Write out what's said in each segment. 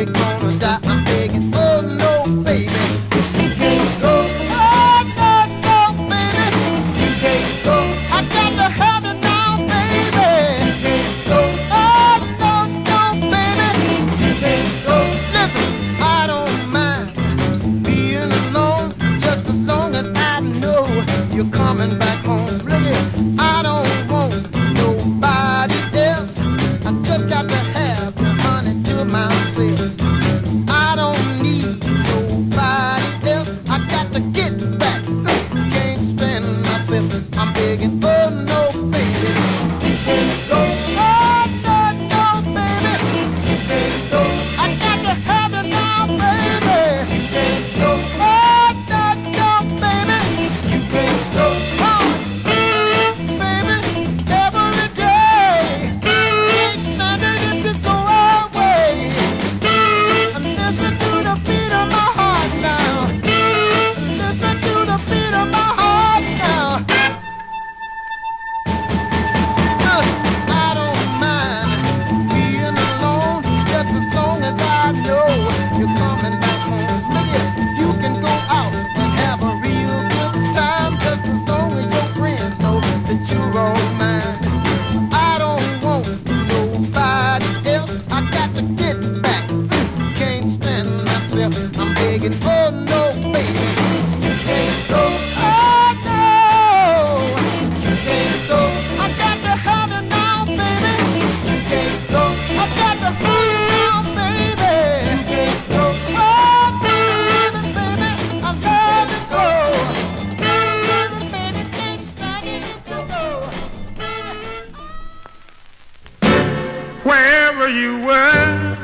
I'm oh, no, baby. You can't go. Oh no, no, baby. You can't go. I got to have it now, baby. You can't go. Oh no, no, baby. You can't go. Listen, I don't mind being alone, just as long as I know you're coming back home. Listen, I don't. sure you were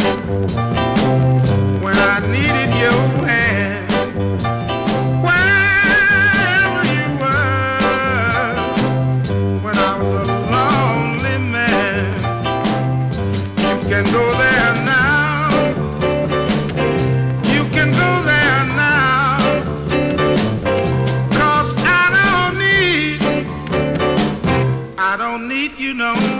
when I needed your hand. Where you were when I was a lonely man. You can go there now. You can go there now. Cause I don't need, I don't need you no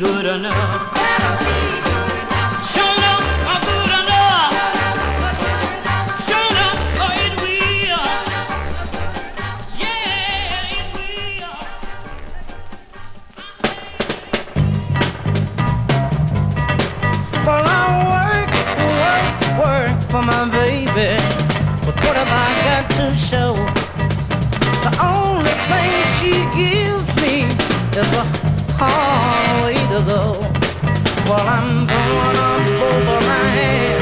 good enough. Better good enough. Good enough. Enough, it will. Yeah, it will. Well, I work, work, work for my baby, but what have I got to show? The only thing she gives me is a heart ago. Well, I'm going on both lines.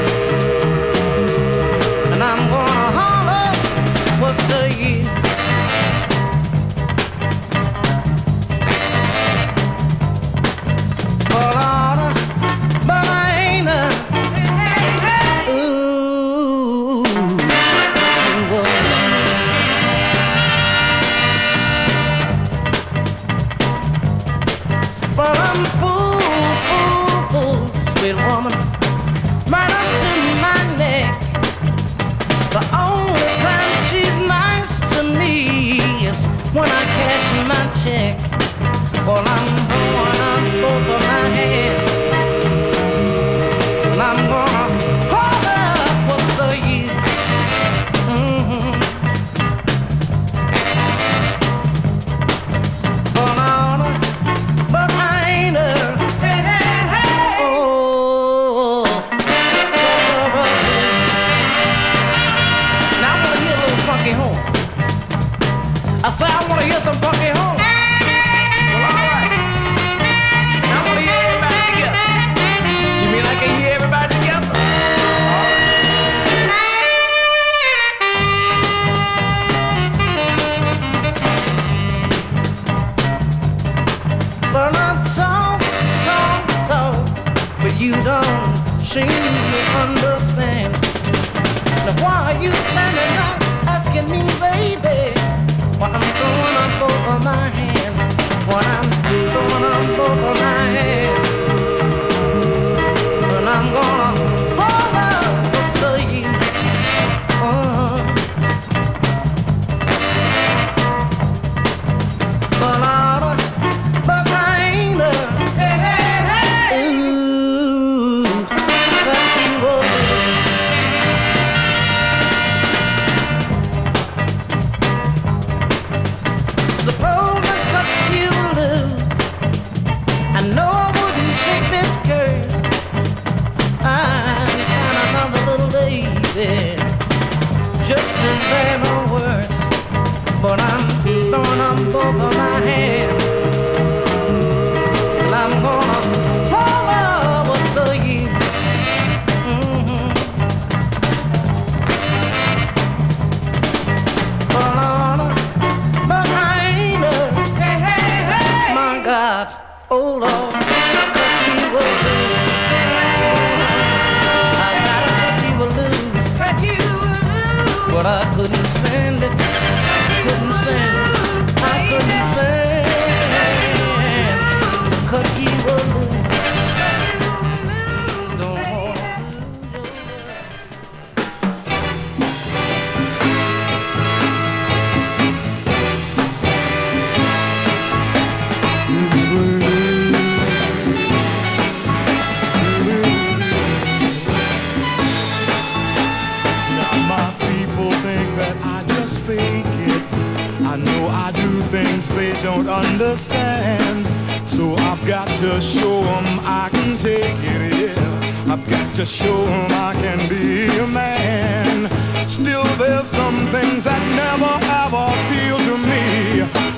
don't understand. So I've got to show them I can take it, yeah. I've got to show them I can be a man. Still there's some things that never ever appeal to me.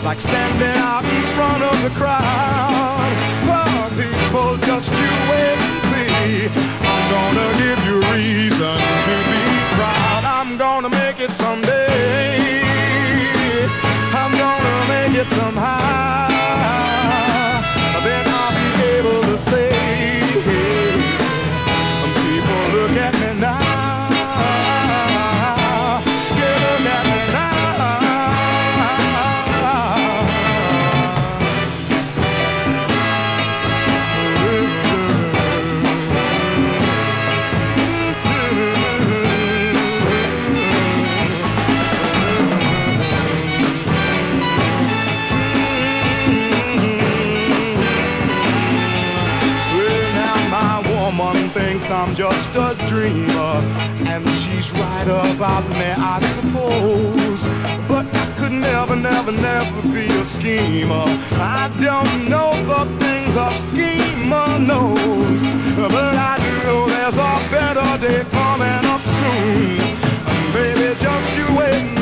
Like standing out in front of the crowd thinks I'm just a dreamer. And she's right about me, I suppose. But I could never, never, never be a schemer. I don't know the things a schemer knows. But I do know there's a better day coming up soon. Baby, just you wait